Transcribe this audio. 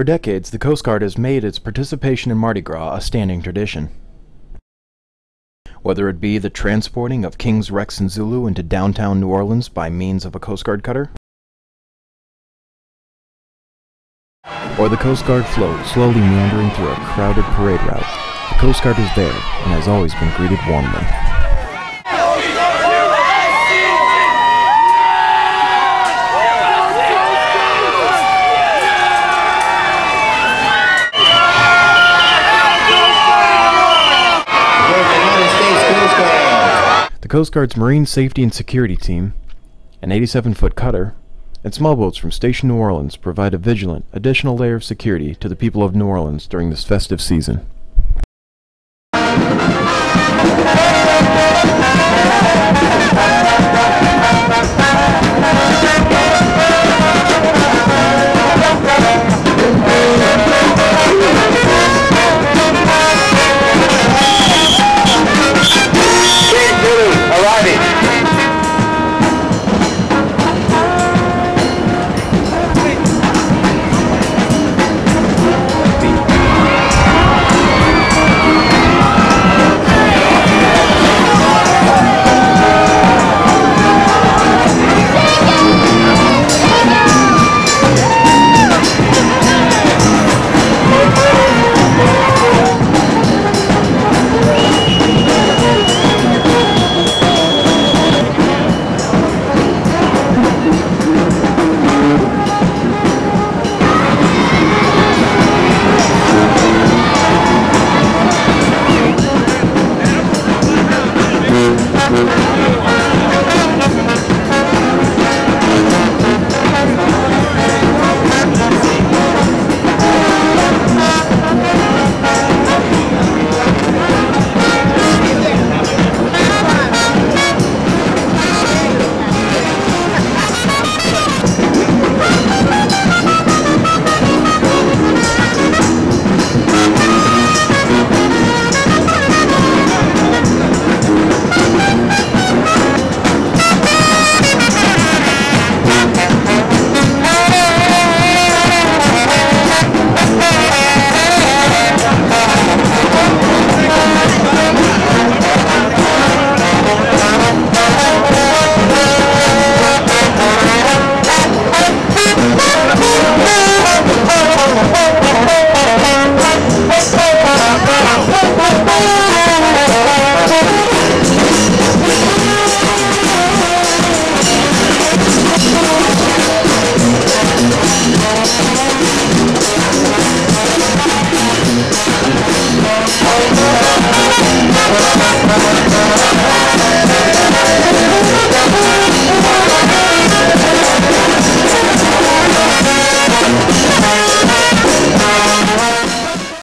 For decades, the Coast Guard has made its participation in Mardi Gras a standing tradition. Whether it be the transporting of Kings Rex and Zulu into downtown New Orleans by means of a Coast Guard cutter, or the Coast Guard float slowly meandering through a crowded parade route, the Coast Guard is there and has always been greeted warmly. The Coast Guard's Marine Safety and Security Team, an 87 foot cutter, and small boats from Station New Orleans provide a vigilant, additional layer of security to the people of New Orleans during this festive season.